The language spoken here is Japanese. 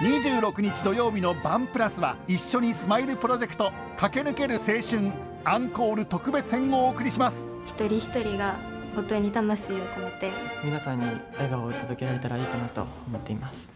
26日土曜日のバンプラスは一緒にスマイルプロジェクト駆け抜ける青春アンコール特別編をお送りします。一人一人が本当に魂を込めて。皆さんに笑顔を届けられたらいいかなと思っています。